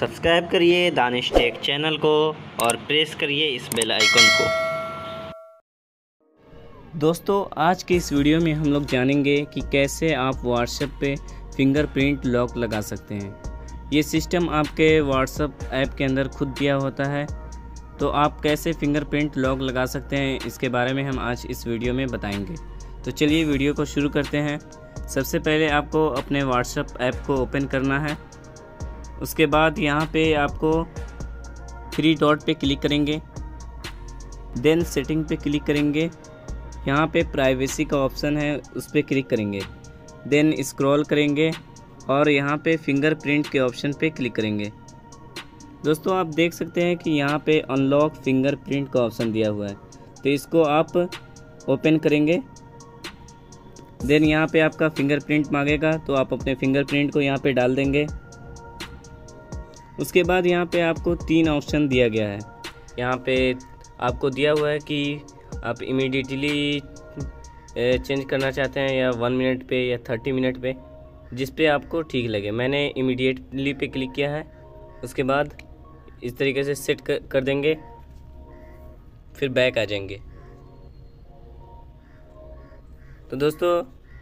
Subscribe करिए Danish take channel को और प्रेस करिए इस बेल आइकन को। दोस्तों, आज के इस वीडियो में हम लोग जानेंगे कि कैसे आप व्हाट्सएप पे फिंगरप्रिंट लॉक लगा सकते हैं। ये सिस्टम आपके व्हाट्सएप ऐप के अंदर खुद दिया होता है। तो आप कैसे फिंगरप्रिंट लॉक लगा सकते हैं, इसके बारे में हम आज इस वीडियो में बताएँगे। तो चलिए वीडियो को शुरू करते हैं। सबसे पहले आपको अपने व्हाट्सएप ऐप को ओपन करना है। उसके बाद यहाँ पे आपको थ्री डॉट पे क्लिक करेंगे। देन सेटिंग पे क्लिक करेंगे। यहाँ पे प्राइवेसी का ऑप्शन है, उस पर क्लिक करेंगे। देन स्क्रॉल करेंगे और यहाँ पे फिंगरप्रिंट के ऑप्शन पे क्लिक करेंगे। दोस्तों, आप देख सकते हैं कि यहाँ पे अनलॉक फिंगरप्रिंट का ऑप्शन दिया हुआ है। तो इसको आप ओपन करेंगे। देन यहाँ पे आपका फिंगरप्रिंट मांगेगा तो आप अपने फिंगरप्रिंट को यहाँ पे डाल देंगे। उसके बाद यहाँ पे आपको तीन ऑप्शन दिया गया है। यहाँ पे आपको दिया हुआ है कि आप इमीडिएटली चेंज करना चाहते हैं या वन मिनट पे या थर्टी मिनट पे जिस पे आपको ठीक लगे। मैंने इमीडिएटली पे क्लिक किया है। उसके बाद इस तरीके से सेट कर, कर देंगे। फिर बैक आ जाएँगे। तो दोस्तों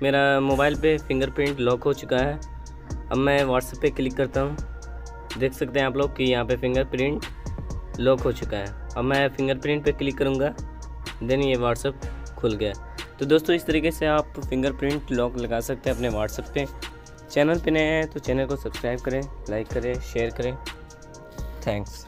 मेरा मोबाइल पे फिंगरप्रिंट लॉक हो चुका है। अब मैं व्हाट्सएप पे क्लिक करता हूँ। देख सकते हैं आप लोग कि यहाँ पे फिंगरप्रिंट लॉक हो चुका है। अब मैं फिंगरप्रिंट पे क्लिक करूँगा देन ये व्हाट्सअप खुल गया। तो दोस्तों, इस तरीके से आप फिंगरप्रिंट लॉक लगा सकते हैं अपने व्हाट्सअप पे। चैनल पे नए हैं तो चैनल को सब्सक्राइब करें लाइक करें शेयर करें। थैंक्स